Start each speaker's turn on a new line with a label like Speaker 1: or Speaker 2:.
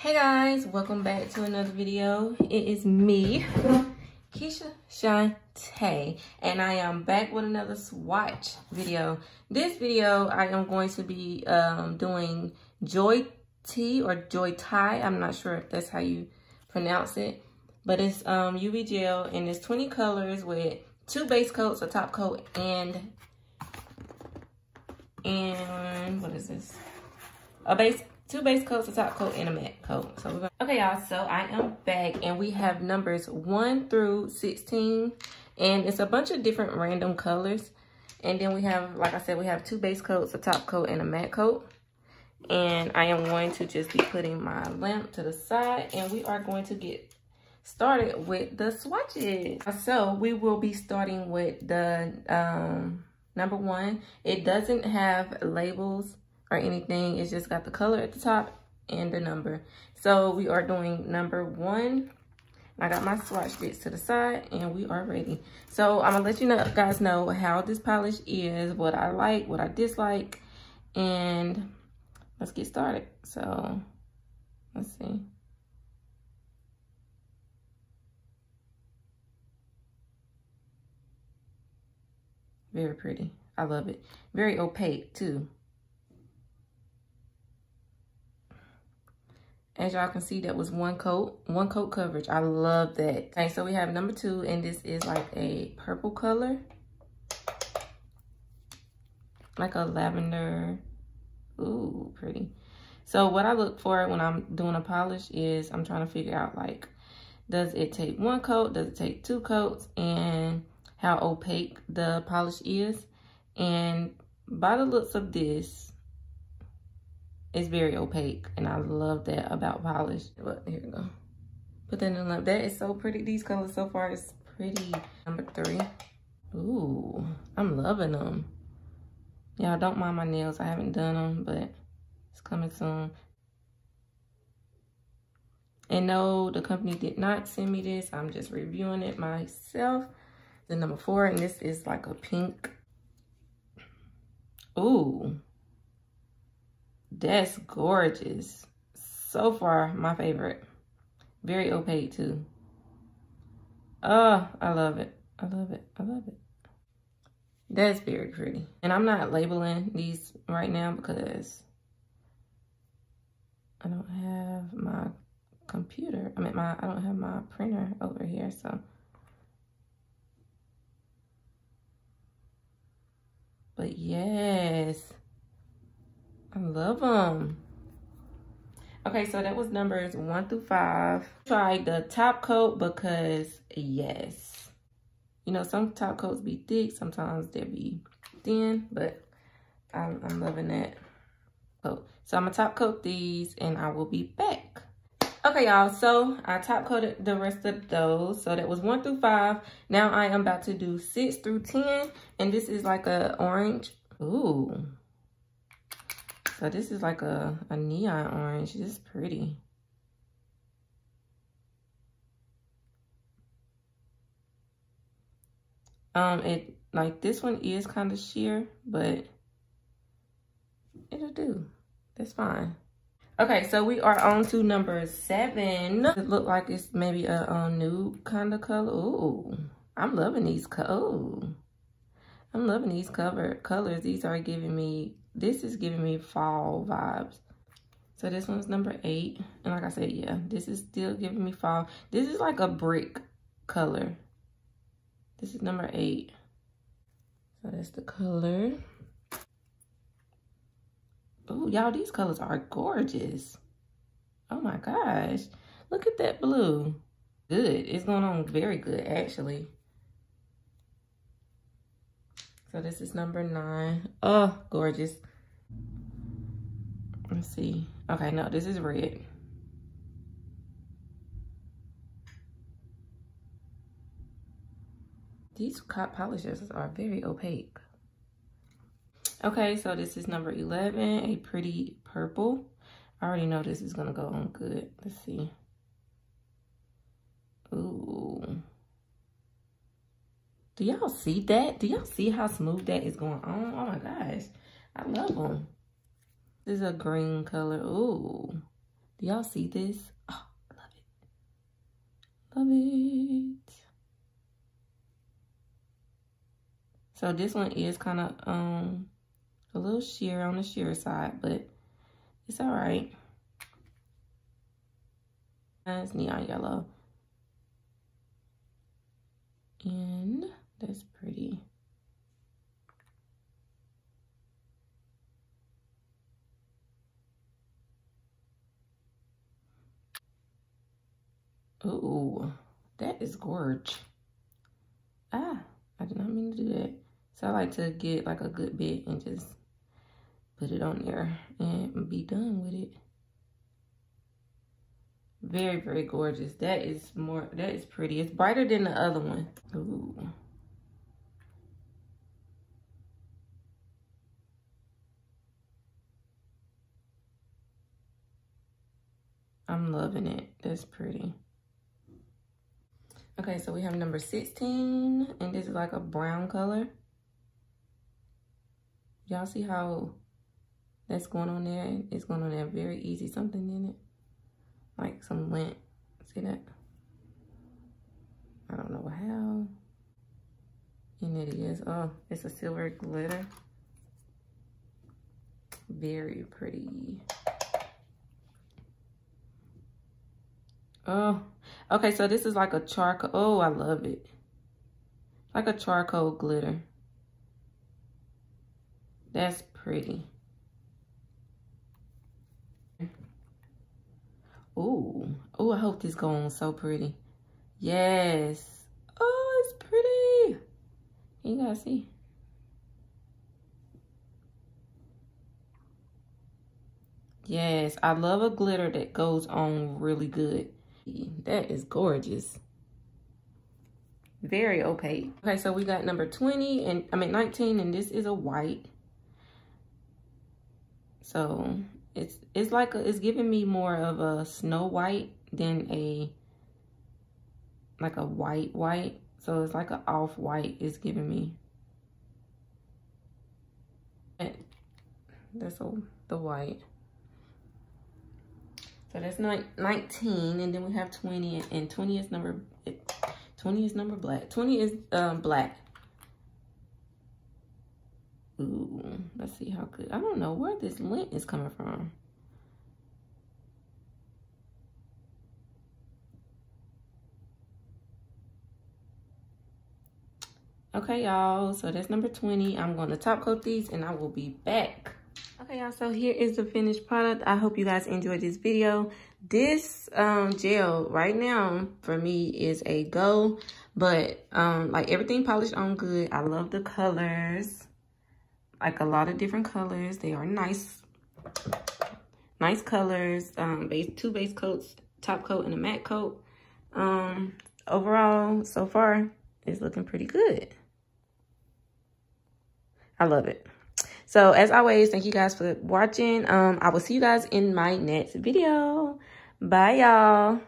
Speaker 1: Hey guys, welcome back to another video. It is me, Keisha Shonta, and I am back with another swatch video. This video, I am going to be um, doing Joy Tea or Joy Tie. I'm not sure if that's how you pronounce it, but it's um, UV gel and it's 20 colors with two base coats, a top coat, and and what is this? A base two base coats, a top coat, and a matte coat. So we're gonna, okay, y'all, so I am back and we have numbers one through 16 and it's a bunch of different random colors. And then we have, like I said, we have two base coats, a top coat, and a matte coat. And I am going to just be putting my lamp to the side and we are going to get started with the swatches. So we will be starting with the um, number one. It doesn't have labels or anything. It's just got the color at the top and the number. So we are doing number one. I got my swatch bits to the side and we are ready. So I'm gonna let you know, guys know how this polish is, what I like, what I dislike, and let's get started. So let's see. Very pretty. I love it. Very opaque too. As y'all can see, that was one coat, one coat coverage. I love that. Okay, so we have number two, and this is like a purple color. Like a lavender. Ooh, pretty. So what I look for when I'm doing a polish is I'm trying to figure out like, does it take one coat? Does it take two coats? And how opaque the polish is. And by the looks of this, it's very opaque and I love that about polish. But here we go. Put that in the That is so pretty. These colors so far is pretty. Number three. Ooh, I'm loving them. Y'all don't mind my nails. I haven't done them, but it's coming soon. And no, the company did not send me this. I'm just reviewing it myself. The number four, and this is like a pink. Ooh, that's gorgeous. So far, my favorite. Very opaque too. Oh, I love it. I love it. I love it. That's very pretty. And I'm not labeling these right now because I don't have my computer. I mean, my I don't have my printer over here, so. But yes. Love them. Okay, so that was numbers one through five. Tried the top coat because yes. You know, some top coats be thick, sometimes they be thin, but I'm, I'm loving that coat. So I'm gonna top coat these and I will be back. Okay, y'all, so I top coated the rest of those. So that was one through five. Now I am about to do six through 10. And this is like a orange. Ooh, so this is like a, a neon orange. This is pretty. Um, it like this one is kind of sheer, but it'll do. That's fine. Okay, so we are on to number seven. It look like it's maybe a, a nude kind of color. Ooh, I'm loving these. Oh, I'm loving these cover colors. These are giving me this is giving me fall vibes. So this one's number eight. And like I said, yeah, this is still giving me fall. This is like a brick color. This is number eight. So that's the color. Oh, y'all, these colors are gorgeous. Oh my gosh. Look at that blue. Good. It's going on very good, actually. So this is number nine. Oh, gorgeous. Let's see. Okay, no, this is red. These cop polishes are very opaque. Okay, so this is number 11, a pretty purple. I already know this is gonna go on good. Let's see. Ooh. Do y'all see that? Do y'all see how smooth that is going on? Oh my gosh. I love them. This is a green color. Ooh. Do y'all see this? Oh, love it. Love it. So this one is kind of um a little sheer on the sheer side, but it's all right. It's neon yellow. And that's pretty. Ooh, that is gorge. Ah, I did not mean to do that. So I like to get like a good bit and just put it on there and be done with it. Very, very gorgeous. That is more, that is pretty. It's brighter than the other one. Ooh. I'm loving it. That's pretty. Okay, so we have number 16, and this is like a brown color. Y'all see how that's going on there? It's going on there very easy, something in it. Like some lint. See that? I don't know how. And it is. Oh, it's a silver glitter. Very pretty. Oh, okay. So this is like a charcoal. Oh, I love it. Like a charcoal glitter. That's pretty. Ooh. Oh, I hope this goes on so pretty. Yes. Oh, it's pretty. You guys see? Yes, I love a glitter that goes on really good. That is gorgeous. Very opaque. Okay, so we got number 20 and I mean 19 and this is a white. So it's it's like a, it's giving me more of a snow white than a like a white white. So it's like an off white it's giving me. That's a, the white. So that's 19, and then we have 20, and 20 is number 20 is number black. 20 is um, black. Ooh, let's see how good. I don't know where this lint is coming from. Okay, y'all, so that's number 20. I'm going to top coat these and I will be back. Okay, y'all, so here is the finished product. I hope you guys enjoyed this video. This um, gel right now for me is a go, but um, like everything polished on good. I love the colors, like a lot of different colors. They are nice, nice colors. Um, base two base coats, top coat and a matte coat. Um, overall, so far, it's looking pretty good. I love it. So as always, thank you guys for watching. Um, I will see you guys in my next video. Bye, y'all.